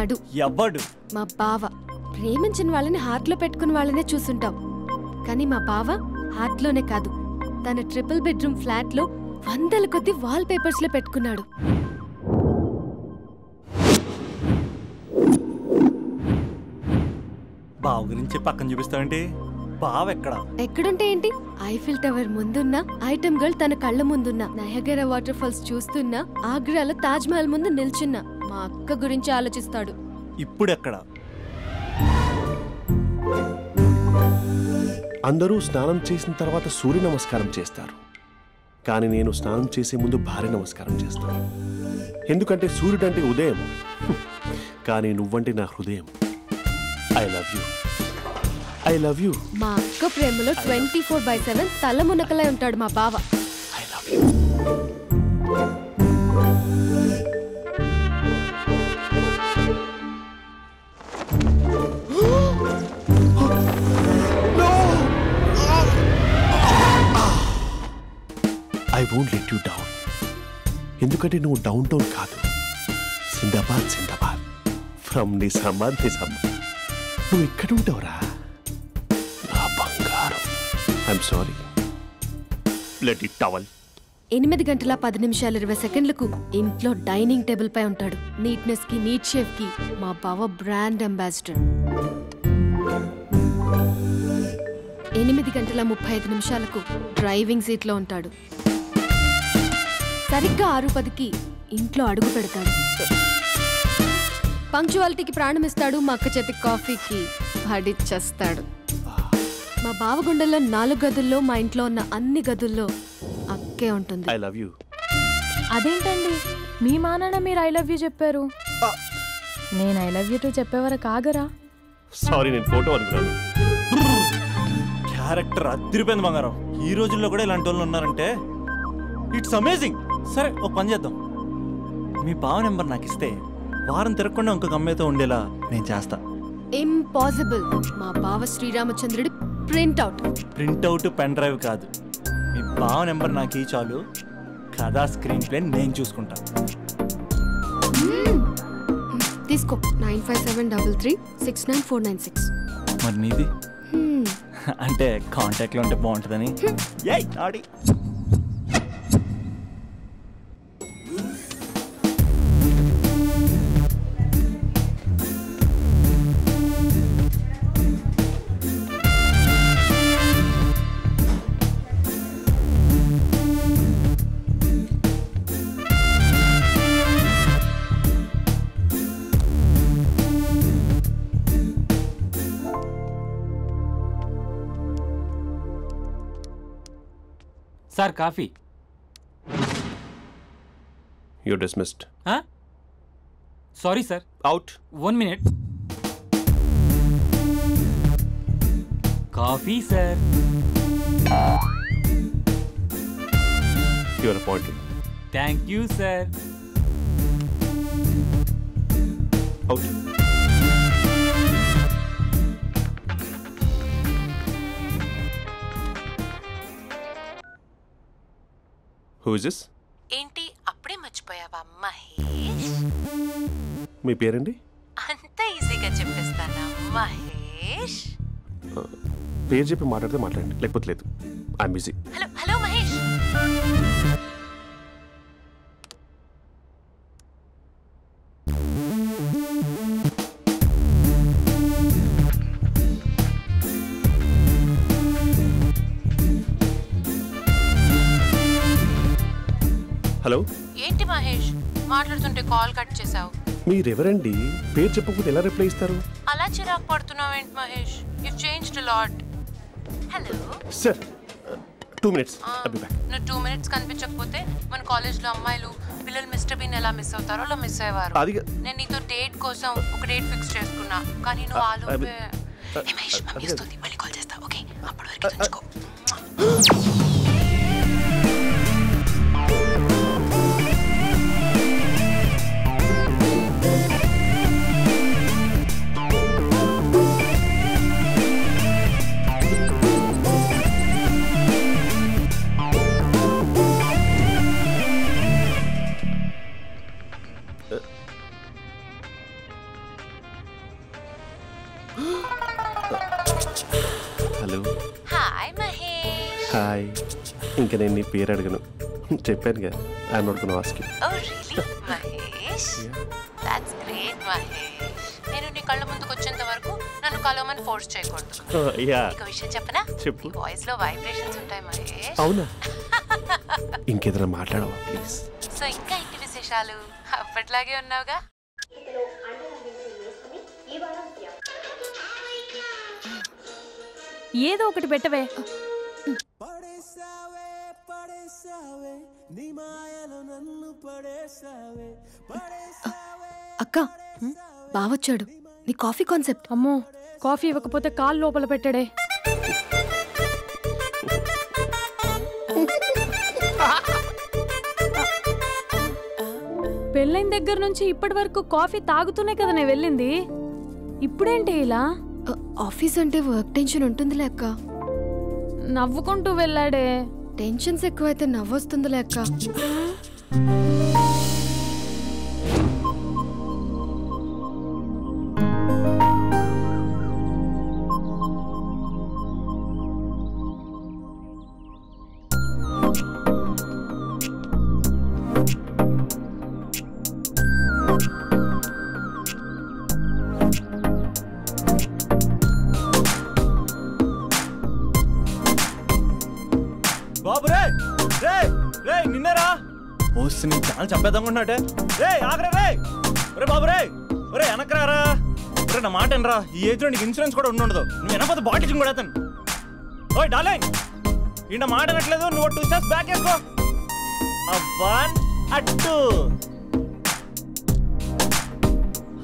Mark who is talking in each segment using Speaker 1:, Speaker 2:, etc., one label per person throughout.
Speaker 1: ఉన్నాడు
Speaker 2: ఎవ్వడు
Speaker 1: మా బావ. ప్రేమించిన వాళ్ళని హార్ట్లో పెట్టుకున్న వాళ్ళనే చూసుంటాం. కానీ మా బావ హార్ట్లోనే కాదు. తన ట్రిపుల్ బెడ్రూమ్ ఫ్లాట్లో వందల కొద్ది వాల్ పేపర్స్లో పెట్టుకున్నాడు.
Speaker 2: బావ గురించి పక్కన చూపిస్తావేంటి? బావ ఎక్కడ?
Speaker 1: ఎక్కడుంటే ఏంటి? ఐఫిల్ టవర్ ముందున్న ఐటమ్ గర్ల్ తన కళ్ళ ముందున్న నయగర వాటర్ ఫాల్స్ చూస్తున్నా ఆగ్రాలో తాజ్ మహల్ ముందు నిల్చున్నా. మా అక్క గురించి ఆలోచిస్తాడు.
Speaker 2: ఇప్పుడు ఎక్కడ
Speaker 3: అందరూ స్నానం చేసిన తర్వాత సూర్య నమస్కారం చేస్తారు. కానీ నేను స్నానం చేసే ముందు భార్య నమస్కారం చేస్తాను. ఎందుకంటే సూర్యుడు అంటే ఉదయం. కానీ నువ్వంటే నా హృదయం. I love you. I love you.
Speaker 1: మా అక్క ప్రేమలో ట్వంటీ ఫోర్ బై సెవెన్ తల మునకలై ఉంటాడు మా బావ.
Speaker 3: I love you. Won't let you down ఎందుకంటే నువ్వు డౌన్ టౌన్ కాదు. Sindbad Sindbad from Nizamabad Nizamabad నువ్వు ఇక్కడ ఉంటావురా? నా బంగారం. I'm sorry let it towel
Speaker 1: ఎనిమిది గంటల పది నిమిషాలు ఇరవై సెకండ్లకు ఇంట్లో డైనింగ్ టేబుల్ పై ఉంటాడు. నీట్నెస్కి నీట్ షేఫ్కి మా బావ బ్రాండ్ అంబాసిడర్. ఎనిమిది గంటల ముప్పై ఐదు నిమిషాలకు డ్రైవింగ్ సీట్లో ఉంటాడు. సరిగ్గా ఆరు పదికి ఇంట్లో అడుగు పెడతాడు. పంక్చువాలిటీకి ప్రాణం ఇస్తాడు మా అక్క చేతి కాఫీకి పడిచ్చేస్తాడు మా బావ గుండెల్లో నాలుగు గదుల్లో మా ఇంట్లో ఉన్న అన్ని గదుల్లో అక్కే ఉంటుంది.
Speaker 3: I love you.
Speaker 4: అదేంటండి? మీ మా నాన్న మీరు ఐ లవ్ యూ చెప్పారు. నేను ఐ లవ్ యూ టు చెప్పేవరకు ఆగరా?
Speaker 3: సారీ నేను ఫోటో అనుకున్నాను.
Speaker 2: క్యారెక్టర్ అదిరిపోయింది బంగారం. ఈ రోజుల్లో కూడా ఇలాంటి వాళ్ళు ఉన్నారంటే ఇట్స్ అమేజింగ్. సరే ఒక పని చేద్దాం. మీ బావ నెంబర్ నాకు ఇస్తే వారం తిరగకుండా ఇంకొక అమ్మాయితో ఉండేలా నేను చేస్తా.
Speaker 1: ఇంపాసిబుల్ మా బావ శ్రీరామచంద్రుడి print out
Speaker 2: print out pen drive కాదు. మీ బావ నెంబర్ నాకు ఈ చాలు. కథా స్క్రీన్ ప్లే నేను చూసుకుంటా.
Speaker 1: తీసుకో. Nine five seven double three six nine four nine six.
Speaker 2: మరి నీది? అంటే కాంటాక్ట్లో ఉంటే బాగుంటుందని. ఏయ్ ఆడి.
Speaker 5: Sir coffee
Speaker 3: you dismissed
Speaker 5: sorry sir
Speaker 3: out
Speaker 5: one minute coffee sir
Speaker 3: your appointed
Speaker 5: thank you sir
Speaker 3: out who is this
Speaker 6: ఏంటి అప్పుడే మర్చిపోయావా? మహేష్?
Speaker 3: మీ పేరండి?
Speaker 6: అంత ఈజీగా చెప్పేస్తానా? మహేష్?
Speaker 3: పేరు చెప్పి మాట్లాడితే మాట్లాడండి. లేకపోతే లేదు.
Speaker 6: I'm busy
Speaker 3: hello
Speaker 6: hello Mahesh. మాట్లాడుతుంటే కాల్ కట్ చేసావు
Speaker 3: మీరెవరండి? పేరు చెప్పకపోతే ఎలా రిప్లై ఇస్తారు?
Speaker 6: అలా చిరాకు పడుతున్నావు ఏంటి Mahesh you changed
Speaker 3: lot hello sir two minutes
Speaker 6: నువ్వు టూ మినిట్స్ కనిపించకపోతే మన కాలేజ్లో అమ్మాయిలు పిల్లలు మిస్టర్ బీన్ ఎలా మిస్ అవుతారో అలా మిస్ అయ్యేవారు.
Speaker 3: అది
Speaker 6: నేను నీతో డేట్ కోసం ఒక డేట్ ఫిక్స్ చేసుకున్నా. కానీ నువ్వు
Speaker 3: ఆ,
Speaker 6: ఆలోపే
Speaker 3: అది-
Speaker 6: ఏ మహేష్ మమ్మీ
Speaker 3: అది-
Speaker 6: వస్తుంది. మళ్ళీ కాల్ చేస్తా. ఓకే అప్పటి వరకు
Speaker 3: నేను నీ పేరు అడగను. ఆయన
Speaker 6: ఓ really Mahesh? That's great Mahesh. నేను నీ కళ్ళ ముందుకు వచ్చేంత వరకు నన్ను కలవమని ఫోర్స్ చేయకూడదు.
Speaker 3: యా
Speaker 6: ఒక విషయం చెప్పనా?
Speaker 3: చెప్పు.
Speaker 6: నీ వాయిస్లో వైబ్రేషన్స్ ఉంటాయి మహేష్.
Speaker 3: అవునా? ఇంకేదైనా మాట్లాడవా ప్లీజ్
Speaker 6: సో ఇంకా ఇంటి విశేషాలు? అప్పట్లాగే ఉన్నావుగా?
Speaker 4: ఏదో ఒకటి పెట్టవే.
Speaker 1: అక్క బావొచ్చాడు. నీ కాఫీ కాన్సెప్ట్.
Speaker 4: అమ్మో కాఫీ ఇవ్వకపోతే కాలు లోపల పెట్టాడే. పెళ్ళైన దగ్గర నుంచి ఇప్పటి వరకు కాఫీ తాగుతూనే కదా నేను వెళ్ళింది. ఇప్పుడేంటి ఇలా?
Speaker 1: ఆఫీస్ అంటే వర్క్ టెన్షన్ ఉంటుందిలే అక్క.
Speaker 4: నవ్వుకుంటూ వెళ్ళాడే.
Speaker 1: టెన్షన్స్ ఎక్కువైతే
Speaker 2: నవ్వొస్తుంది లెక్క చాలా రే ఆగరా రే ఒరే బాబు రే ఒరే వెనకరారా? ఒరే నా మాట ఎనరా ఈ ఏజ్లో నీకు ఇన్సూరెన్స్ కూడా ఉండదు. నువ్వు వెనకపోతే బాటిల్ కూడా అతను ఓయ్ డార్లింగ్! ఈయన మాట అనట్లేదు నువ్వు టూ స్టెప్స్ బ్యాక్ వేసుకో. వన్ అట్టు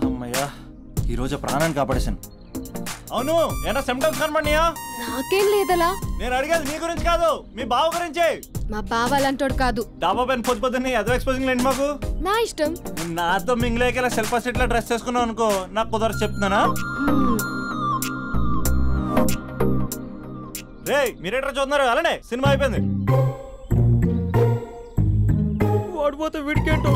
Speaker 2: అమ్మయ్యా ఈరోజు ప్రాణాన్ని కాపాడేశాను. అవును ఏనా సిమ్టమ్స్ కనపడినాయా
Speaker 1: నాకేం లేదలా.
Speaker 2: నేను అడిగేది మీ గురించి కాదు మీ బావ గురించి.
Speaker 1: మా బావ అలాంటోడు కాదు.
Speaker 2: డాబా పైన పొద్దు పొద్దున్నే అదో ఎక్స్పోజింగ్ లేండి మాకు?
Speaker 1: నా ఇష్టం.
Speaker 2: నాతో మింగిలేక శిల్పా సెట్లో డ్రెస్ చేసుకున్నావు అనుకో నాకు కుదరదు చెప్తున్నానా. రే మీరేటర్ చూస్తున్నారు? అలానే సినిమా అయిపోయింది. ఓడిపోతే వీడికేంటో?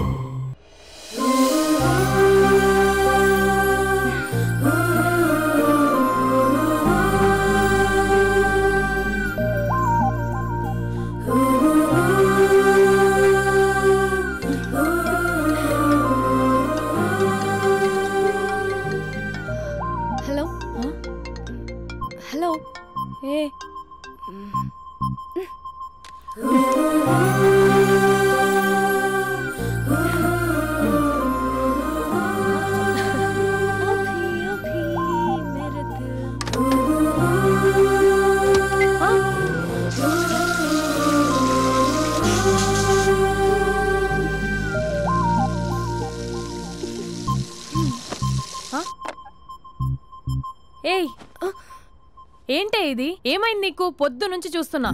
Speaker 4: ఏమైంది నీకు? పొద్దు నుంచి చూస్తున్నా.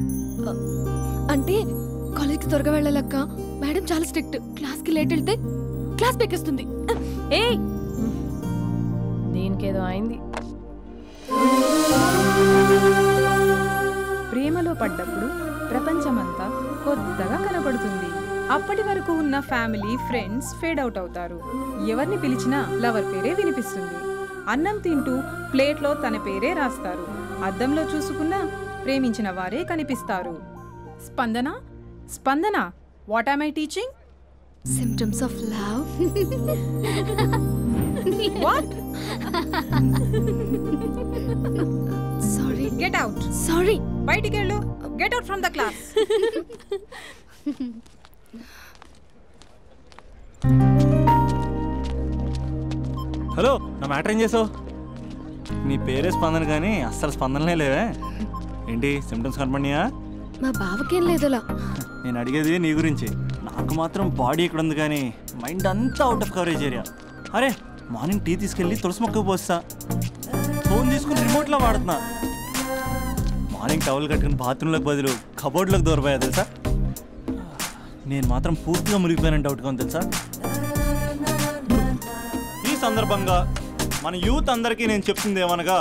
Speaker 1: అంటే కాలేజ్కి త్వరగా వెళ్ళాలక్క. మేడం చాలా స్ట్రిక్ట్. క్లాస్కి లేట్ వెళ్తే క్లాస్ పెక్కిస్తుంది
Speaker 4: ఏయ్! దీనికేదో అయింది.
Speaker 7: ప్రేమలో పడ్డప్పుడు ప్రపంచమంతా కొత్తగా కనపడుతుంది అప్పటి వరకు ఉన్న ఫ్యామిలీ ఫ్రెండ్స్ ఫేడ్ అవుట్ అవుతారు. ఎవరిని పిలిచినా లవర్ పేరే వినిపిస్తుంది. అన్నం తింటూ ప్లేట్లో తన పేరే రాస్తారు. అద్దంలో చూసుకున్నా ప్రేమించిన వారే కనిపిస్తారు. Spandana? Spandana what am I teaching
Speaker 1: symptoms of love
Speaker 7: what
Speaker 1: sorry
Speaker 7: get out
Speaker 1: sorry
Speaker 7: బయటికి వెళ్ళు get out from the class
Speaker 2: hello నా మ్యాటర్ ఏం చేసావు? నీ పేరే స్పందన కానీ అస్సలు స్పందనలే లేవే. ఏంటి సిమ్టమ్స్ కనపడినాయా?
Speaker 1: మా బావకేం లేదులా.
Speaker 2: నేను అడిగేది నీ గురించి. నాకు మాత్రం బాడీ ఇక్కడ ఉంది కానీ మైండ్ అంతా అవుట్ ఆఫ్ కవరేజ్ ఏరియా అరే మార్నింగ్ టీ తీసుకెళ్ళి తులసి మొక్క పోస్తా. ఫోన్ తీసుకుని రిమోట్లో వాడుతున్నా. మార్నింగ్ టవల్ కట్టుకుని బాత్రూంలోకి బదులు కబోర్డ్లోకి దూరపోయా తెలుసా? నేను మాత్రం పూర్తిగా మునిగిపోయానని డౌట్గా ఉంది తెలుసా? ఈ సందర్భంగా మన యూత్ అందరికీ నేను చెప్తుంది ఏమనగా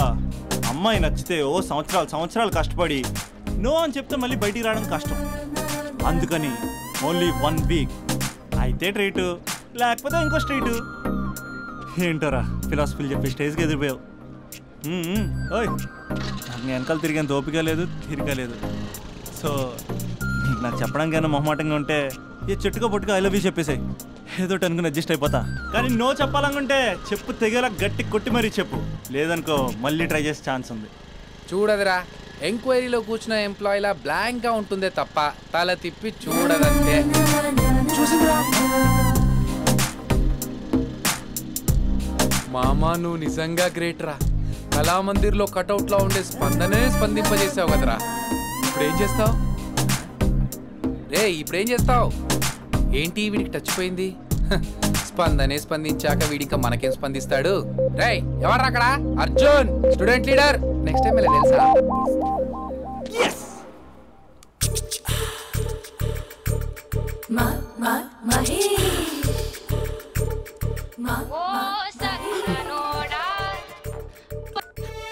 Speaker 2: అమ్మాయి నచ్చితే ఓ సంవత్సరాలు సంవత్సరాలు కష్టపడి నో అని చెప్తే మళ్ళీ బయటికి రావడం కష్టం. అందుకని ఓన్లీ వన్ వీక్ అయితే ట్రీటు లేకపోతే ఇంకో స్ట్రీటు ఏంటోరా ఫిలాసఫీలు చెప్పి స్టేజ్కి ఎదిరిపోయావు. ఓయ్ నాకు వెనకాల తిరిగేంత ఓపిక లేదు తీరిక లేదు. సో నాకు చెప్పడానికైనా మొహమాటంగా ఉంటే ఈ చెట్టుగా పొట్టుగా ఐ లవ్ యూ చెప్పేసాయి. ఏదో అనుకుని అడ్జస్ట్ అయిపోతా. కానీ నో చెప్పాలనుకుంటే చెప్పు తెగేలా గట్టి కొట్టి మరీ చెప్పు. లేదనుకో మళ్ళీ ట్రై చేసే ఛాన్స్ ఉంది.
Speaker 8: చూడదురా ఎంక్వైరీలో కూర్చున్న ఎంప్లాయీలా బ్లాంక్గా ఉంటుందే తప్ప తల తిప్పి చూడదంతే. చూసిందిరా. మామా నువ్వు నిజంగా గ్రేట్ రా. కళామందిర్లో కటౌట్లో ఉండే స్పందనే స్పందింపజేసావు కదరా. ఇప్పుడు ఏం చేస్తావు? రే ఇప్పుడు ఏం చేస్తావు? ఏంటి వీడికి టచ్ పోయింది? స్పందనే స్పందించాక వీడింకా మనకేం స్పందిస్తాడు? రేయ్ ఎవర్రా అక్కడ? Arjun student leader. Next time తెలుసా?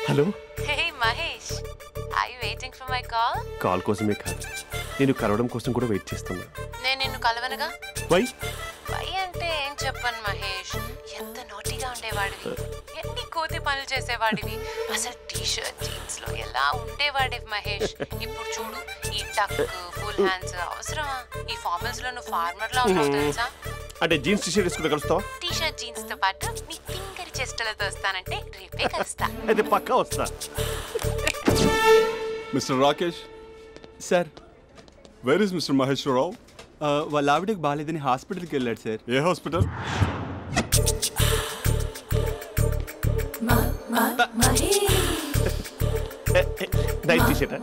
Speaker 3: Hello?
Speaker 6: Hey Mahesh! I waiting for my call
Speaker 3: call కోసమే కాదు. నేను కలవడం కోసం కూడా వెయిట్ చేస్తున్నా.
Speaker 6: నేను నిన్ను కలవనుగా?
Speaker 3: వై
Speaker 6: ఏం చెప్పను మహేష్? ఎంత నోటిగా ఉండేవాడివి. ఎన్ని కోతి పనులు చేసేవాడివి. అసలు టీ షర్ట్ జీన్స్లో ఎలా ఉండేవాడివి మహేష్? ఇప్పుడు చూడు ఈ టక్ ఫుల్ హ్యాండ్స్ అవసరమా? ఈ ఫార్మల్స్లో నువ్వు ఫార్మర్ లా ఉన్నావు తెలుసా?
Speaker 3: అంటే జీన్స్ టీషర్ట్ వేసుకుని కలుస్తావా?
Speaker 6: టీ షర్ట్ జీన్స్తో పాటు నీ ఫింగర్ చెస్టలతో వస్తానంటే రేపే కలుస్తా.
Speaker 3: అయితే పక్కా వస్తా.
Speaker 9: Mister
Speaker 10: Rakesh?
Speaker 9: Sir. Where is mister
Speaker 10: Maheshwararao వాళ్ళ ఆవిడకి బాగాలేదని హాస్పిటల్కి వెళ్ళాడు సార్.
Speaker 9: ఏ హాస్పిటల్?
Speaker 3: టీషర్ట్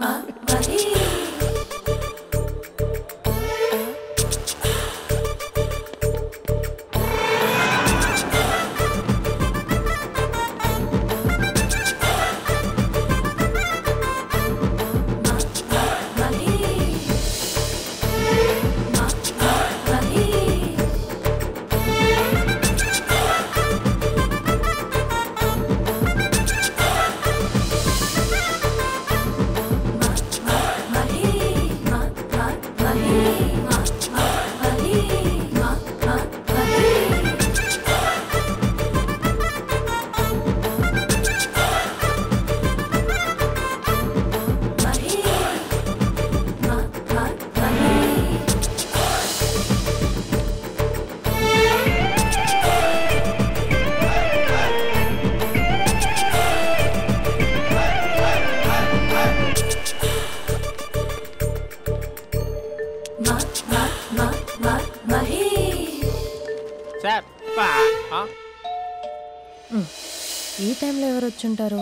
Speaker 4: టైంలో ఎవరు వచ్చుంటారు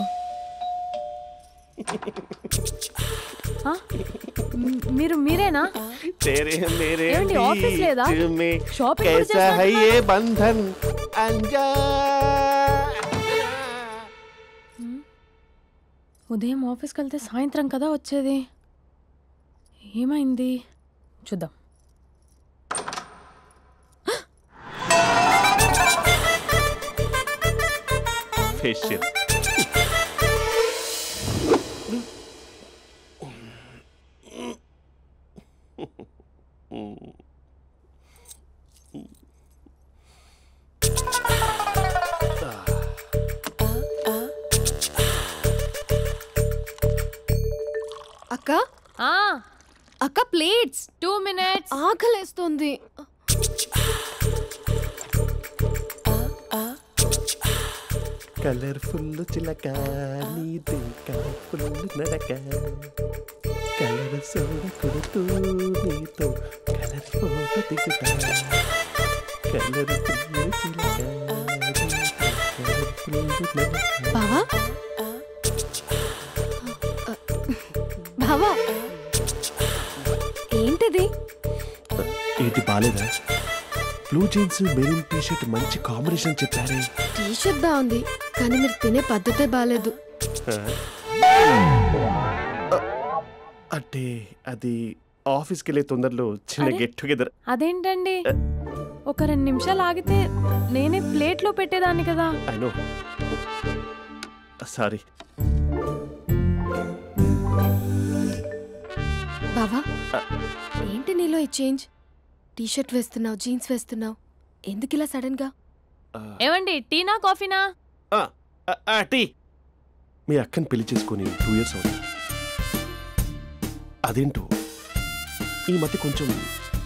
Speaker 4: ఆ? మ్- మీరు మీరేనా
Speaker 3: तेरे मेरे
Speaker 4: ఏమండి, ఆఫీస్ లేదా?
Speaker 3: बीच में
Speaker 4: షాపింగ్ కూడా
Speaker 3: कैसा है
Speaker 4: చేసినట్టున్నారు?
Speaker 3: ये बंधन अंजा
Speaker 4: ఉదయం ఆఫీస్కి వెళ్తే సాయంత్రం కదా వచ్చేది ఏమైంది చూద్దాం
Speaker 3: फेशियल
Speaker 4: మినిట్స్
Speaker 1: ఆకలేస్తుంది.
Speaker 3: కలర్ఫుల్ చిలక నీది కలర్ఫుల్ నడక. కలర్ సోడ కొడుతూ నీతో కలర్ ఫోటో దిగుతా. కలర్ఫుల్ చిలక కలర్ఫుల్ నడక.
Speaker 1: బావా? బావా?
Speaker 3: ఏంటి బాలేదా? Blue jeans maroon T shirt మంచి కాంబినేషన్ చెప్పారే.
Speaker 1: టీ షర్ట్ బాగుంది కానీ మీరు తినే పద్ధతే బాగాలేదు
Speaker 3: అంటే అది ఆఫీస్కి వెళ్ళే తొందరలో చిన్న. గెట్ టుగెదర్
Speaker 4: అదేంటండి? ఒక రెండు నిమిషాలు ఆగితే నేనే ప్లేట్లో పెట్టేదాన్ని కదా.
Speaker 3: సారీ
Speaker 1: బావా ఏంటి నీలో ఈ చేంజ్ టీ షర్ట్ వేస్తున్నావు జీన్స్ వేస్తున్నావు. ఎందుకు ఇలా సడన్గా
Speaker 4: ఏమండి టీనా కాఫీనా?
Speaker 3: టీ. మీ అక్కని పెళ్ళి చేసుకొని టూ ఇయర్స్ అవుతుంది. అదేంటో? ఈ మధ్య కొంచెం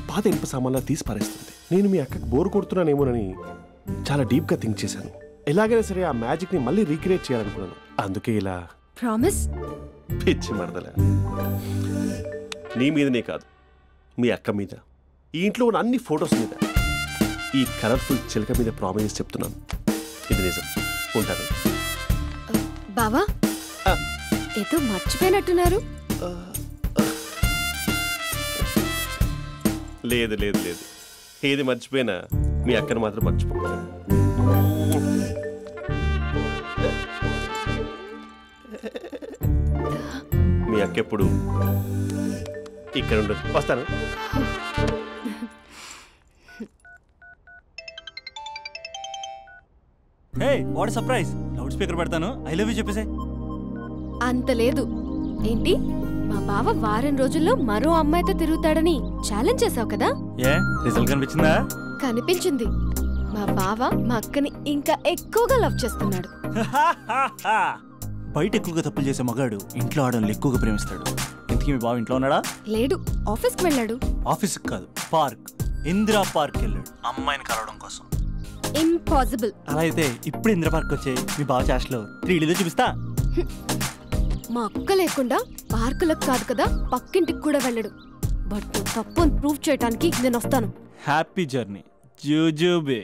Speaker 3: పాత ఇనుప సామాన్లా తీసి పారేస్తుంది. నేను మీ అక్కకి బోర్ కొడుతున్నానేమోనని చాలా డీప్గా థింక్ చేశాను. ఎలాగైనా సరే ఆ మ్యాజిక్ని మళ్ళీ రీక్రియేట్ చేయాలనుకున్నాను. అందుకే ఇలా
Speaker 1: ప్రామిస్?
Speaker 3: పిచ్చి మరదల. నీ మీదనే కాదు. మీ అక్క మీద. ఈ ఇంట్లో ఉన్న అన్ని ఫొటోస్ మీద. ఈ కలర్ఫుల్ చిలక మీద ప్రామిస్ చెప్తున్నాను. ఇది నిజం. ఉంటాను.
Speaker 1: బావా ఏదో మర్చిపోయినట్టున్నారు.
Speaker 3: లేదు లేదు లేదు. ఏది మర్చిపోయినా మీ అక్కను మాత్రం మర్చిపో మీ అక్క ఎప్పుడు ఇక్కడ ఉండదు వస్తాను.
Speaker 2: Hey what surprise loud speaker పెడతాను. ఐ లవ్ యూ చెప్పేసే.
Speaker 1: అంత లేదు. ఏంటి? మా బావ వారం రోజుల్లో మరో అమ్మాయితో తిరుగుతాడని ఛాలెంజ్ చేసావు కదా?
Speaker 2: ఏ? రిజల్ట్ కనిపించిందా?
Speaker 1: కనిపించింది. మా బావ మా అక్కని ఇంకా ఎక్కువగా లవ్ చేస్తున్నాడు.
Speaker 2: బయట ఎక్కువగా తప్పులు చేసే మగాడు ఇంట్లో ఆడవాళ్ళు ఎక్కువగా ప్రేమిస్తాడు. ఇంతకీ మీ బావ ఇంట్లో ఉన్నాడా?
Speaker 1: లేడు. ఆఫీస్కి వెళ్ళాడు.
Speaker 2: ఆఫీస్కి కాదు పార్క్ ఇందిరా పార్క్ వెళ్ళాడు. అమ్మాయిని కలవడం కోసం.
Speaker 1: ఇంపాసిబుల్
Speaker 2: అలా అయితే ఇప్పుడు ఇందిరా పార్క్ వచ్చే మీ బావ చాష్లో త్రీ ఇల్లు చూపిస్తా.
Speaker 1: మా అక్క లేకుండా పార్కులకు కాదు కదా పక్కింటికి కూడా వెళ్ళడు. బట్ తప్పు ప్రూవ్ చేయడానికి నేను వస్తాను.
Speaker 2: Happy journey జూజూబే.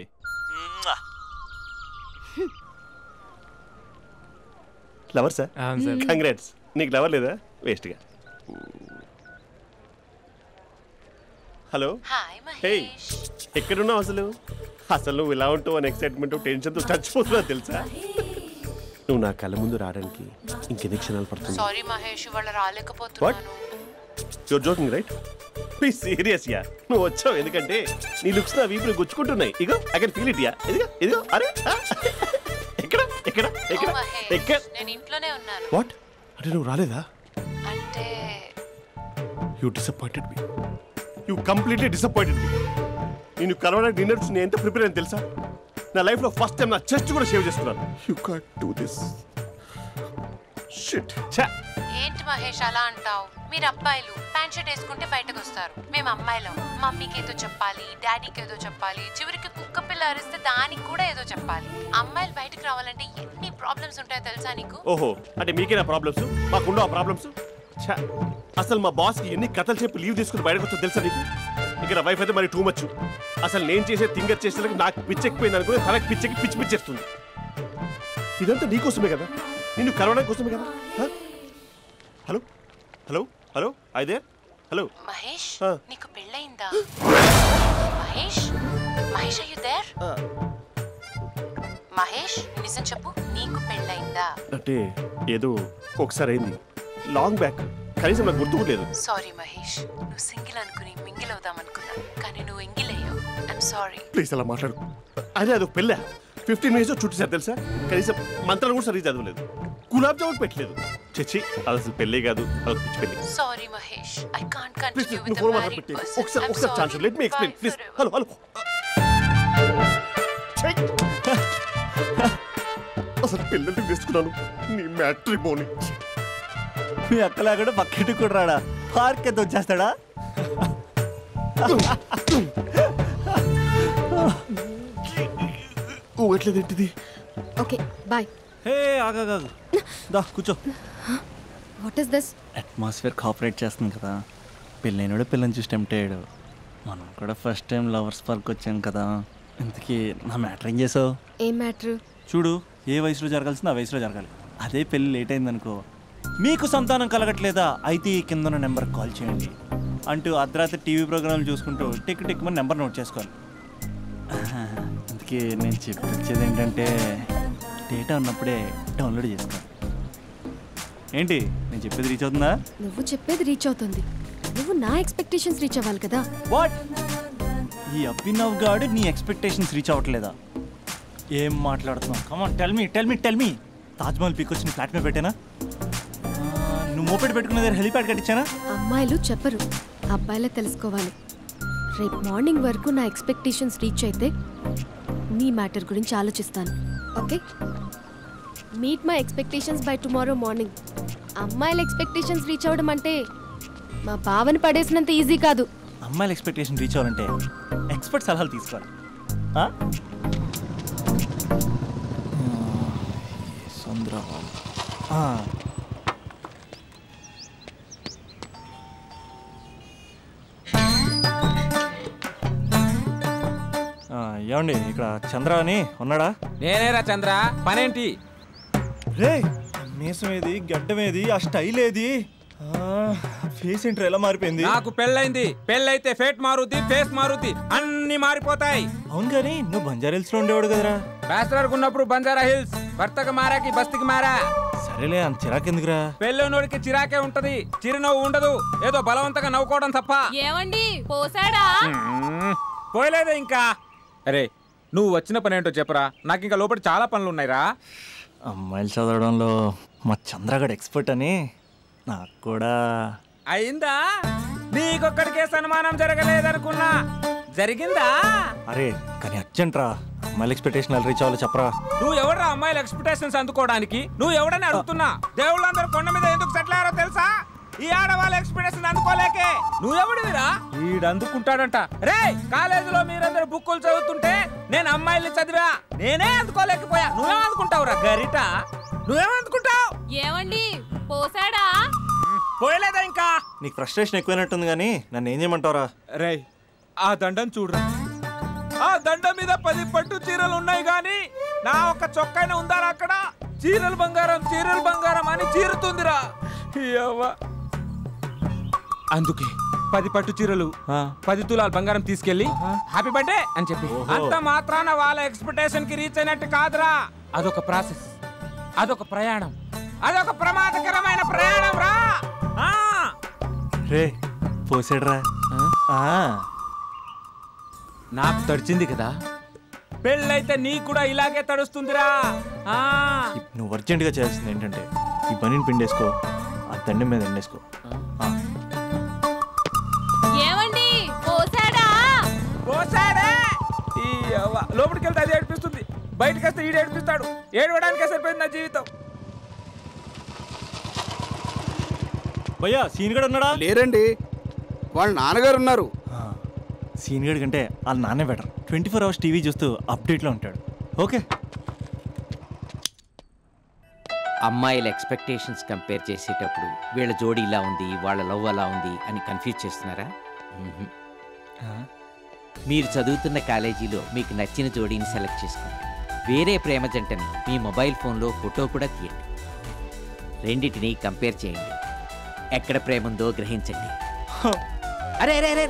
Speaker 8: Lover sir.
Speaker 3: Congrats నీకు లవర్ లేదా? వేస్ట్గా హలో
Speaker 6: హాయ్
Speaker 3: హే
Speaker 6: మహేష్
Speaker 3: ఎక్కడున్నావు అసలు? అసలు నువ్వు ఇలా ఉంటావు అని ఎక్సైట్మెంట్ టెన్షన్తో చచ్చిపోతున్నా తెలుసా? నువ్వు నా కళ్ళ ముందు రావడానికి ఇంకెన్ని క్షణాలు పడుతుంది?
Speaker 6: సారీ మహేష్ ఇవాళ రాలేకపోతున్నాను.
Speaker 3: Your joking right please serious ya నువ్వు వచ్చావు ఎందుకంటే నీ లుక్స్ నా వీపుని గుచ్చుకుంటున్నాయి. ఇగో I can feel it ya ఇదిగో ఇదిగో అరే. ఎక్కడ ఎక్కడ ఎక్కడ ఎక్కడ?
Speaker 6: నేను ఇంట్లోనే ఉన్నాను.
Speaker 3: వాట్ అంటే నువ్వు రాలేదా?
Speaker 6: అంటే
Speaker 3: you disappointed me you completely disappointed me నేను కరోనా డిన్నర్స్ నేను ఎంత ప్రిపేర్ అని తెలుసా? నా లైఫ్లో ఫస్ట్ టైం నా చెస్ట్ కూడా సేవ్ చేసుకున్నాను. You can't do this shit ఛా!
Speaker 6: ఏంటి మహేష్ అలా అంటావు? మీరు అబ్బాయిలు ప్యాంట్ షర్ట్ వేసుకుంటే బయటకు వస్తారు. మేము అమ్మాయిలం. మమ్మీకి ఏదో చెప్పాలి డాడీకి ఏదో చెప్పాలి చివరికి కుక్క పిల్ల అరిస్తే దానికి కూడా ఏదో చెప్పాలి. అమ్మాయిలు బయటకు రావాలంటే ఎన్ని ప్రాబ్లమ్స్ ఉంటాయో తెలుసా నీకు?
Speaker 3: ఓహో అంటే మీకేనా ప్రాబ్లమ్స్ మాకుండవు ఆ ప్రాబ్లమ్స్ అసలు మా బాస్కి ఎన్ని కథలు చెప్పి లీవ్ తీసుకుని బయటకు వచ్చో తెలుసా నీకు? ఇక్కడ వైఫ్ అయితే మరి టూ మచ్ అసలు నేను చేసే థింగర్ చేసేందుకు నాకు పిచ్చెక్కిపోయింది అనుకుని తనకి పిచ్చెక్కి పిచ్చి పిచ్చేస్తుంది. ఇదంతా నీకోసమే కదా? నిన్ను కరోనా కోసమే కదా? హలో? హలో? హలో? అయితే హలో?
Speaker 6: మహేష్. నీకు పెళ్ళయిందా? Mahesh Mahesh are you there Mahesh నిజం చెప్పు నీకు పెళ్ళయిందా?
Speaker 3: అంటే ఏదో ఒకసారి అయింది. లాంగ్ బ్యాక్ కనీసం నాకు గుర్తు కూడా లేదు.
Speaker 6: సారీ మహేష్. నువ్వు సింగిల్ అనుకుని మింగిల్ అవుదాం అనుకున్నా. కానీ నువ్వు ఎంగిల్ అయ్యావు. ఐమ్ సారీ
Speaker 3: ప్లీజ్ అలా మాట్లాడు. అదే అదొక పెళ్ళ. ఫిఫ్టీన్ మినిట్స్ చుట్టేసారు తెలుసా? కనీసం మంత్రాలు కూడా సరిగ్గా చదవలేదు. గులాబ్ జామున్ పెట్టలేదు. చచ్చి అది అసలు పెళ్ళే కాదు. అదొక పిచ్చి పెళ్ళి.
Speaker 6: Sorry Mahesh. I can't
Speaker 3: please
Speaker 6: continue
Speaker 3: నువ్వు
Speaker 6: విత్
Speaker 3: ఫోన్
Speaker 6: మ్యారీడ్
Speaker 3: మాట్లాడి
Speaker 6: పర్సన్
Speaker 3: ఒకసారి ఒకసారి chance let me explain please hello hello అసలు పిల్లల్ని వేసుకున్నాను నీ మ్యాట్రీ బోని
Speaker 2: మీ అక్కలాగా పక్కింటికి కూడా రాడా? పార్క్ ఎంత వచ్చేస్తాడా
Speaker 3: ఊగట్లేదు ఏంటిది
Speaker 1: ఓకే బాయ్.
Speaker 2: హే ఆగాగా దా కూర్చో.
Speaker 1: What is this
Speaker 2: atmosphere cooperate చేస్తుంది కదా. పెళ్ళైనడు పిల్లని చూసి టెంప్ట్ అయ్యాడు. మనం కూడా ఫస్ట్ టైం లవర్స్ పార్క్ వచ్చాం కదా. ఇంతకీ నా మ్యాటర్ ఏం చేసావు?
Speaker 1: ఏం మ్యాటర్
Speaker 2: చూడు ఏ వయసులో జరగాల్సిందో ఆ వయసులో జరగాలి. అదే పెళ్ళి లేట్ అయిందనుకో. మీకు సంతానం కలగట్లేదా? అయితే ఈ కింద ఉన్న నెంబర్కి కాల్ చేయండి. అంటూ అర్ధరాత్రి టీవీ ప్రోగ్రాంలు చూసుకుంటూ టిక్ టిక్ మన నెంబర్ నోట్ చేసుకోవాలి. అందుకే నేను చెప్పొచ్చేది ఏంటంటే డేటా ఉన్నప్పుడే డౌన్లోడ్ చేసుకోవాలి. ఏంటి? నేను చెప్పేది రీచ్ అవుతుందా?
Speaker 1: నువ్వు చెప్పేది రీచ్ అవుతుంది. నువ్వు నా ఎక్స్పెక్టేషన్స్ రీచ్ అవ్వాలి కదా.
Speaker 2: వాట్ ఈ అభినవ్ గాడు నీ ఎక్స్పెక్టేషన్స్ రీచ్ అవ్వట్లేదా? ఏం మాట్లాడుతున్నావు? Come on tell me tell me tell me Taj Mahal peak వచ్చి నీ ఫ్లాట్ మీద పెట్టానా? మోపెట్ పెట్టుకున్న దగ్గర హెలిప్యాడ్ కట్టించానా?
Speaker 1: అమ్మాయిలు చెప్పరు. అబ్బాయిలే తెలుసుకోవాలి. రేపు మార్నింగ్ వరకు నా ఎక్స్పెక్టేషన్స్ రీచ్ అయితే నీ మ్యాటర్ గురించి ఆలోచిస్తాను. Okay? Meet my expectations by tomorrow morning. అమ్మాయిల ఎక్స్పెక్టేషన్స్ రీచ్ అవ్వడం అంటే మా బావని పడేసినంత ఈజీ కాదు.
Speaker 2: అమ్మాయిల ఎక్స్పెక్టేషన్ రీచ్ అవ్వాలంటే ఎక్స్పర్ట్ సలహాలు తీసుకోవాలి. ఆ? సుందరబాబు ఏమండి ఇక్కడ చంద్ర అని ఉన్నాడా?
Speaker 11: నేనేరా చంద్ర పనేంటి?
Speaker 2: రే మీసం ఏది గడ్డం ఏది ఆ స్టైల్ ఏది ఫేస్ ఏంటర్ ఎలా మారిపోయింది?
Speaker 11: నాకు పెళ్ళైంది. పెళ్ళైతే ఫేట్ మారుద్ది ఫేస్ మారుద్ది అన్ని మారిపోతాయి.
Speaker 2: అవును కానీ నువ్వు బంజారా లో ఉండేవాడు కదరా?
Speaker 11: బ్యాచిలర్ ఉన్నప్పుడు బంజారా హిల్స్ భర్తకు మారాకి బస్తికి మారా.
Speaker 2: సరేలే అంత చిరాకెందుకురా
Speaker 11: పెళ్ళోనోడికి చిరాకే ఉంటది చిరునవ్వు ఉండదు ఏదో బలవంతంగా నవ్వుకోవడం తప్ప.
Speaker 4: ఏమండి పోసాడా.
Speaker 11: పోయలేదే ఇంకా. అరే నువ్వు వచ్చిన పని ఏంటో చెప్పరా? నాకు ఇంకా లోపల చాలా పనులు ఉన్నాయిరా.
Speaker 2: అమ్మాయిలు చదవడంలో మా చంద్రగడ్ ఎక్స్పర్ట్ అని నాకు కూడా
Speaker 11: అయిందా? నీకొక్కడికే సన్మానం జరగలేదనుకున్నా. జరిగిందా?
Speaker 2: అరే కానీ అర్జెంట్ రా అమ్మాయిల ఎక్స్పెక్టేషన్ ఎలా రీచ్ అవ్వాలో చెప్పరా.
Speaker 11: నువ్వు ఎవడరా అమ్మాయిల ఎక్స్పెక్టేషన్స్ అందుకోవడానికి? నువ్వు ఎవడని అడుగుతున్నా? దేవుళ్ళందరూ కొండ మీద ఎందుకు సెటిల్ అయ్యారో తెలుసా? ఈ ఆడవాళ్ళ ఎక్స్పెక్టేషన్ అందుకోలేకే నువ్వెవడివిరా వీడు అందుకుంటాడంట. రే కాలేజీలో మీరందరూ బుక్కులు చదువుతుంటే నేను అమ్మాయిల్ని చదివా. నేనే అందుకోలేకపోయా. నువ్వేం అందుకుంటావురా గరిట. నువ్వేం అందుకుంటావు?
Speaker 4: ఏమండి పోసాడా?
Speaker 11: పోయలేదా ఇంకా?
Speaker 2: నీకు ఫ్రస్ట్రేషన్ ఎక్కువైనట్టుంది కానీ నన్ను ఏం చేయమంటావురా?
Speaker 11: రే ఆ దండం చూడరా. ఆ దండం మీద పది పట్టు చీరలు ఉన్నాయి గాని నా ఒక్క చొక్కైన ఉందారా అక్కడ? చీరలు బంగారం చీరలు బంగారం అని చీరుతుందిరా. యవ్వ. అందుకే పది పట్టు చీరలు పది తులాల బంగారం తీసుకెళ్ళి హ్యాపీ బర్త్డే అని చెప్పి. అంత మాత్రాన వాళ్ళ ఎక్స్పెక్టేషన్కి రీచ్ అయినట్టు కాదురా. అదొక ప్రాసెస్ అదొక ప్రయాణం. అదొక ప్రమాదకరమైన ప్రయాణం రా. ఆ.
Speaker 2: రే పోసాడురా. ఆ,
Speaker 11: నాకు తడిచింది కదా. పెళ్ళైతే నీకు కూడా ఇలాగే తడుస్తుందిరా. ఆ.
Speaker 2: నువ్వు అర్జెంటుగా చేయాల్సింది ఏంటంటే ఈ పనిని పిండేసుకో ఆ దండం మీద ఎండేసుకో.
Speaker 11: లోపలికి వెళ్తే అది ఏడిపిస్తుంది బయటకు వస్తే ఈడు ఏడిపిస్తాడు ఏడవడానికే సరిపోయింది నా జీవితం.
Speaker 2: భయ్యా సీన్ గడు ఉన్నాడా?
Speaker 12: లేరండి. వాళ్ళ నాన్నగారు ఉన్నారు.
Speaker 2: సీన్ గడి కంటే వాళ్ళ నాన్నే better twenty four hours TV చూస్తూ అప్డేట్లో ఉంటాడు. ఓకే.
Speaker 13: అమ్మాయిల ఎక్స్పెక్టేషన్స్ కంపేర్ చేసేటప్పుడు వీళ్ళ జోడి ఇలా ఉంది వాళ్ళ లవ్ అలా ఉంది అని కన్ఫ్యూజ్ చేస్తున్నారా. మీరు చదువుతున్న కాలేజీలో మీకు నచ్చిన జోడీని సెలెక్ట్ చేసుకోండి. వేరే ప్రేమ జంటని మీ మొబైల్ ఫోన్లో ఫోటో కూడా తీయండి. రెండింటిని కంపేర్ చేయండి. ఎక్కడ ప్రేమ ఉందో గ్రహించండి. అరే అరే అరే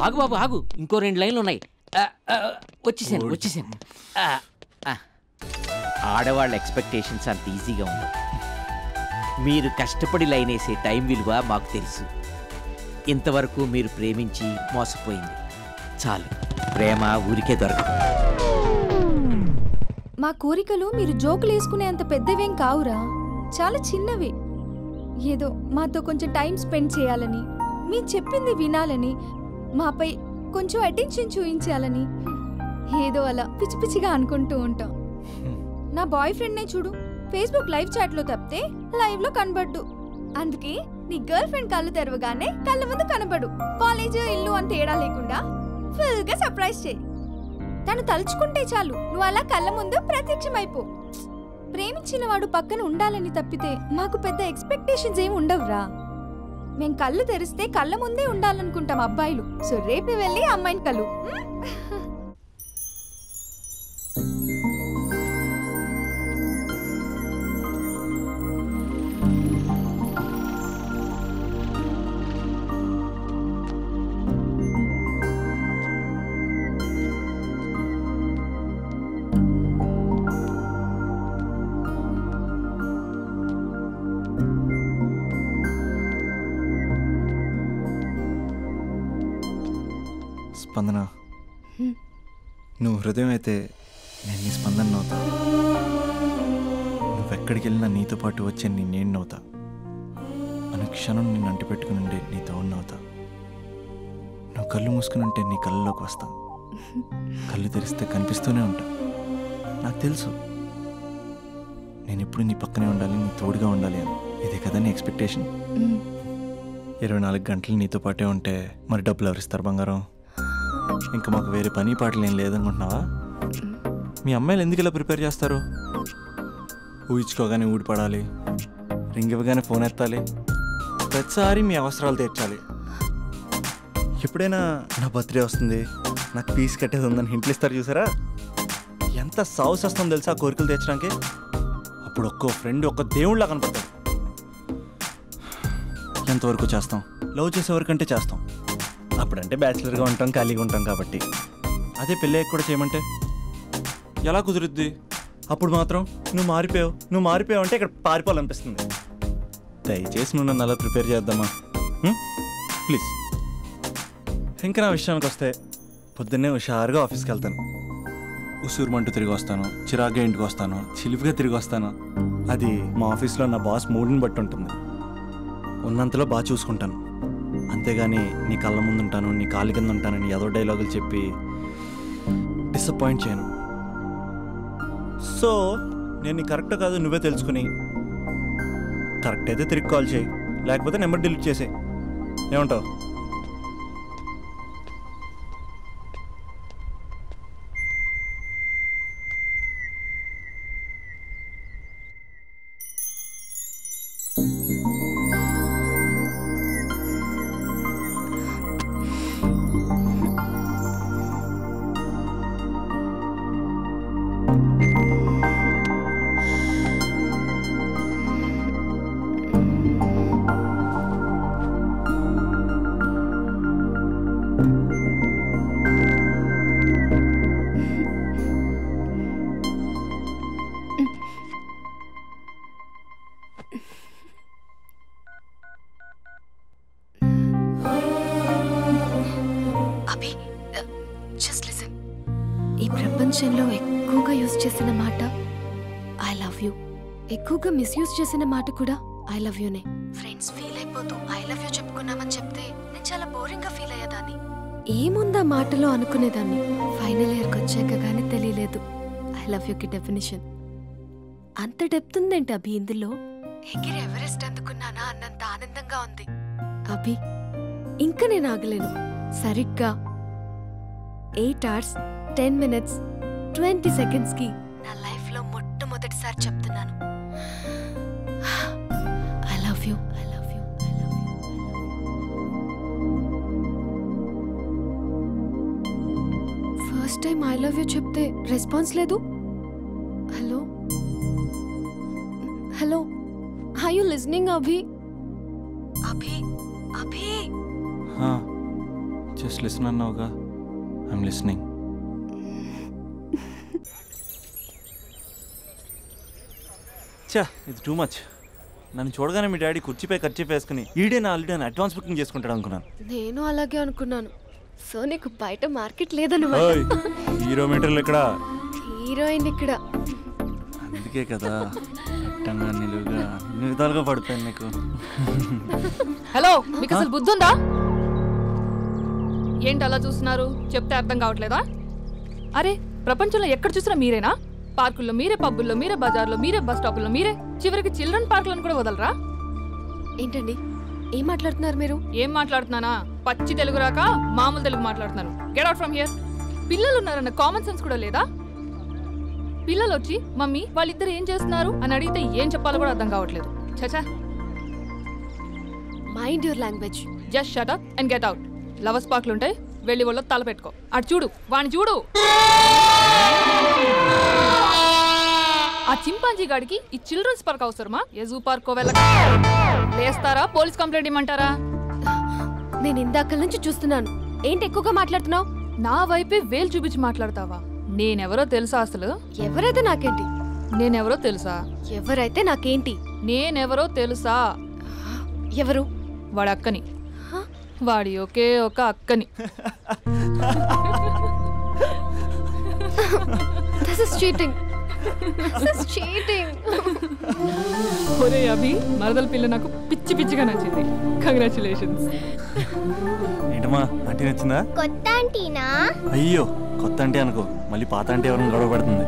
Speaker 13: ఆగు బాబు ఆగు! ఇంకో రెండు లైన్లు ఉన్నాయి. ఆ, ఆ, వచ్చేసాను వచ్చేసాను. ఆ, ఆ. ఆడవాళ్ళ ఎక్స్పెక్టేషన్స్ అంత ఈజీగా ఉండవు. మీరు కష్టపడి లైన్ వేసే టైం విలువ మాకు తెలుసు. ఇంతవరకు మీరు ప్రేమించి మోసపోయింది. చాలు. ప్రేమ ఊరికే దొరకదు.
Speaker 14: మా కోరికలు మీరు జోకులు వేసుకునేంత పెద్దవేం కావురా. చాలా చిన్నవి. ఏదో మాతో కొంచెం టైం స్పెండ్ చేయాలని మీ చెప్పింది వినాలని మాపై కొంచెం అటెన్షన్ చూపించాలని ఏదో అలా పిచ్చి పిచ్చిగా అనుకుంటూ ఉంటాం. నా బాయ్ ఫ్రెండ్నే చూడు. ఫేస్బుక్ లైవ్ చాట్లో తప్పితే లైవ్లో కనబడ్డు. అందుకే నీ గర్ల్ ఫ్రెండ్ కళ్ళు తెరవగానే కళ్ళ ముందు కనబడు. కాలేజ్ ఇల్లు అని తేడా లేకుండా ఫుల్గా సర్ప్రైజ్ చేయి. తను తలుచుకుంటే చాలు నువ్వు అలా కళ్ళ ముందు ప్రత్యక్షమైపో. ప్రేమించిన వాడు పక్కన ఉండాలని తప్పితే మాకు పెద్ద ఎక్స్పెక్టేషన్స్ ఏమి ఉండవురా. మేం కళ్ళు తెరిస్తే కళ్ళ ముందే ఉండాలనుకుంటాం అబ్బాయిలు. సో రేపే వెళ్ళి అమ్మాయిని కలు.
Speaker 2: నువ్వు హృదయం అయితే నేను నీ స్పందన నవ్వుతా. నువ్వెక్కడికి వెళ్ళినా నీతో పాటు వచ్చే నీ నేను నవ్వుతా. అనుక్షణం నిన్ను అంటి పెట్టుకుని ఉండే నీ తోడు నవ్వుతా. నువ్వు కళ్ళు మూసుకుని ఉంటే నీ కళ్ళలోకి వస్తా. కళ్ళు తెరిస్తే కనిపిస్తూనే ఉంటా. నాకు తెలుసు. నేను ఎప్పుడు నీ పక్కనే ఉండాలి నీ తోడుగా ఉండాలి అని. ఇదే కదా నీ ఎక్స్పెక్టేషన్. ఇరవై నాలుగు గంటలు నీతో పాటే ఉంటే మరి డబ్బులు ఎవరిస్తారు బంగారం? ఇంకా మాకు వేరే పని పాటలు ఏం లేదనుకుంటున్నావా? మీ అమ్మాయిలు ఎందుకు ఇలా ప్రిపేర్ చేస్తారు? ఊహించుకోగానే ఊడిపడాలి. రింగ్ ఇవ్వగానే ఫోన్ ఎత్తాలి. ప్రతిసారి మీ అవసరాలు తీర్చాలి. ఎప్పుడైనా నా బర్త్డే వస్తుంది. నాకు ఫీజు కట్టేది ఉందని హింట్లు ఇస్తారు చూసారా? ఎంత సాహస్ వస్తుందో తెలుసా ఆ కోరికలు తీర్చడానికి? అప్పుడు ఒక్కో ఫ్రెండ్ ఒక్క దేవుళ్ళ కనపడతాడు. ఎంతవరకు చేస్తాం? లవ్ చేసేవరకంటే చేస్తాం. అప్పుడంటే బ్యాచిలర్గా ఉంటాం ఖాళీగా ఉంటాం కాబట్టి. అదే పెళ్ళి కూడా చేయమంటే? ఎలా కుదురుద్ది? అప్పుడు మాత్రం నువ్వు మారిపోయావు నువ్వు మారిపోయావు అంటే ఇక్కడ పారిపోవాలనిపిస్తుంది. దయచేసి నువ్వు నన్ను అలా ప్రిపేర్ చేద్దామా? ప్లీజ్. ఇంకా నా విషయానికి వస్తే పొద్దున్నే హుషారుగా ఆఫీస్కి వెళ్తాను. ఉసూరుమంటూ తిరిగి వస్తాను చిరాగ్గా ఇంటికి వస్తాను చిలిపిగా తిరిగి వస్తాను. అది మా ఆఫీస్లో నా బాస్ మూడ్ని బట్టి ఉంటుంది. ఉన్నంతలో బాగా చూసుకుంటాను. అంతేగాని నీ కళ్ళ ముందు ఉంటాను నీ కాళ్ళ కింద ఉంటానని ఏదో డైలాగులు చెప్పి డిసప్పాయింట్ చేయను. సో నేను నీ కరెక్ట్ కాదు నువ్వే తెలుసుకుని. కరెక్ట్ అయితే తిరిగి కాల్ చేయి. లేకపోతే నెంబర్ డిలీట్ చేసే ఏమంటావు?
Speaker 1: ఎక్కువగా మిస్యూజ్ చేసిన మాట కూడా ఐ లవ్ యూనే ఫ్రెండ్స్ ఫీల్ అయిపోతూ ఐ లవ్ యూ చెప్పుకున్నామని చెప్తే నేను చాలా బోరింగ్గా ఫీల్ అయ్యేదాన్ని. ఏముందా మాటలో అనుకునేదాన్ని? ఫైనల్ ఇయర్కి వచ్చాక కానీ తెలియలేదు. ఐ లవ్ యూకి డెఫినేషన్ అంత డెప్త్ ఉందేంటి అభి ఇందులో? ఎగిరి ఎవరెస్ట్ అందుకున్నానా అన్నంత ఆనందంగా ఉంది. అభి ఇంకా నేను ఆగలేను. సరిగ్గా. Eight hours ten minutes twenty సెకండ్స్కి first time I love you చెప్తే రెస్పాన్స్ లేదు? Hello? Hello? Hi you listening Abhi Abhi Abhi
Speaker 2: just listen అన్నావుగా ఐఎమ్ లిసనింగ్ చా ఇది టూ మచ్ నన్ను చూడగానే మీ డాడీ కుర్చీపై ఖర్చు వేసుకుని ఈడే నా ఆల్రెడీ అడ్వాన్స్ బుకింగ్ చేసుకుంటాడు అనుకున్నాను.
Speaker 1: నేను అలాగే అనుకున్నాను. సో నీకు బయట మార్కెట్ లేదన్నమాట.
Speaker 2: హీరో మీటర్లు ఇక్కడ
Speaker 1: హీరోయిన్ ఇక్కడ.
Speaker 2: అందుకే కదా అట్టంగా నిలువుగా అన్ని విధాలుగా పడిపోయాను నీకు.
Speaker 15: హలో మీకు అసలు బుద్ధి ఉందా ఏంటి అలా చూస్తున్నారు? చెప్తే అర్థం కావట్లేదా? అరే ప్రపంచంలో ఎక్కడ చూసినా మీరేనా? పార్కుల్లో మీరే పబ్బుల్లో మీరే బజార్లో మీరే బస్ స్టాపుల్లో మీరే చివరికి చిల్డ్రన్ పార్కులను కూడా వదలరా?
Speaker 1: ఏంటండి? ఏం మాట్లాడుతున్నారు మీరు?
Speaker 15: ఏం మాట్లాడుతున్నానా? పచ్చి తెలుగు రాక మామూలు తెలుగు మాట్లాడుతున్నాను గెట్ అవుట్ ఫ్రమ్ హియర్ పిల్లలు ఉన్నారన్న కామన్ సెన్స్ కూడా లేదా? పిల్లలు వచ్చి మమ్మీ వాళ్ళిద్దరు ఏం చేస్తున్నారు? అని అడిగితే ఏం చెప్పాలో కూడా అర్థం కావట్లేదు. చచా.
Speaker 1: Mind your language
Speaker 15: just shut up and get out lovers పార్క్లు ఉంటాయి వెళ్ళి వాళ్ళ తల పెట్టుకో. అటు చూడు వాణ్ణి చూడు. ఆ చింపాంజీ గాడికి ఈ చిల్డ్రన్స్ పార్క్ అవసరమా? ఏ జూ పార్క్ వేస్తారా పోలీస్ కంప్లైంట్ ఇమ్మంటారా?
Speaker 1: నేను ఇందాక నుంచి చూస్తున్నాను. ఏంటి ఎక్కువగా మాట్లాడుతున్నావు?
Speaker 15: నా వైపే వేలు చూపించి మాట్లాడతావా? నేనెవరో తెలుసా అసలు?
Speaker 1: ఎవరైతే నాకేంటి?
Speaker 15: నేనెవరో తెలుసా?
Speaker 1: ఎవరైతే నాకేంటి?
Speaker 15: నేనెవరో తెలుసా?
Speaker 1: ఎవరు?
Speaker 15: వాడి అక్కని వాడి ఒకే ఒక అక్కని.
Speaker 1: దిస్ ఇస్ చీటింగ్
Speaker 15: ఒరే అభి మరదల పిల్ల నాకు పిచ్చి పిచ్చిగా నచ్చింది. కంగ్రాచులేషన్స్
Speaker 2: ఏంటమ్మా ఆంటీ నచ్చిందా?
Speaker 16: కొత్త ఆంటీనా?
Speaker 2: అయ్యో కొత్త అంటే అనుకో మళ్ళీ పాత అంటే ఎవరైనా గొడవ పడుతుంది.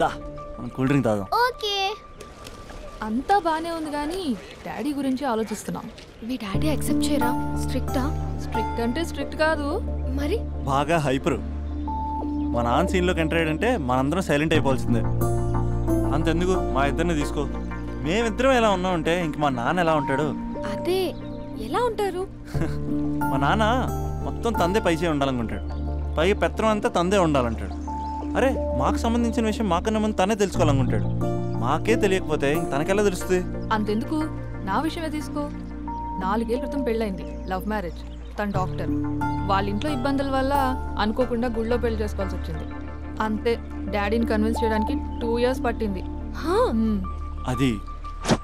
Speaker 2: దా మనం కూల్ డ్రింక్ తాగాం
Speaker 15: ఓకే. అంతా బానే ఉంది కానీ డాడీ గురించి ఆలోచిస్తున్నాం.
Speaker 1: మీ డాడీ యాక్సెప్ట్ చేయరా? స్ట్రిక్టా?
Speaker 15: స్ట్రిక్ట్ అంటే స్ట్రిక్ట్ కాదు.
Speaker 1: మరి?
Speaker 2: బాగా హైపరు. మా నాన్న సీన్లోకి ఎంటర్ అయ్యాడంటే మనందరం సైలెంట్ అయిపోవాల్సిందే. అంతెందుకు? మా ఇద్దరిని తీసుకో. మేమిద్దరం ఎలా ఉన్నామంటే ఇంక మా నాన్న ఎలా ఉంటాడు?
Speaker 1: అదే ఎలా ఉంటారు?
Speaker 2: మా నాన్న మొత్తం తందే పైచే ఉండాలనుకుంటాడు. పైగా పెత్తనం అంతా తందే ఉండాలంటాడు. అరే మాకు సంబంధించిన విషయం మాకన్నా ముందు తనే తెలుసుకోవాలనుకుంటాడు. మాకే తెలియకపోతే ఇంక తనకెలా తెలుస్తుంది?
Speaker 15: అంతెందుకు? నా విషయమే తీసుకో. నాలుగేళ్ళ క్రితం పెళ్ళైంది లవ్ మ్యారేజ్. తన డాక్టర్. వాళ్ళ ఇంట్లో ఇబ్బందుల వల్ల అనుకోకుండా గుళ్ళో పెళ్ళి చేసుకోవాల్సి వచ్చింది. అంతే. డాడీని కన్విన్స్ చేయడానికి టూ ఇయర్స్ పట్టింది.
Speaker 2: అది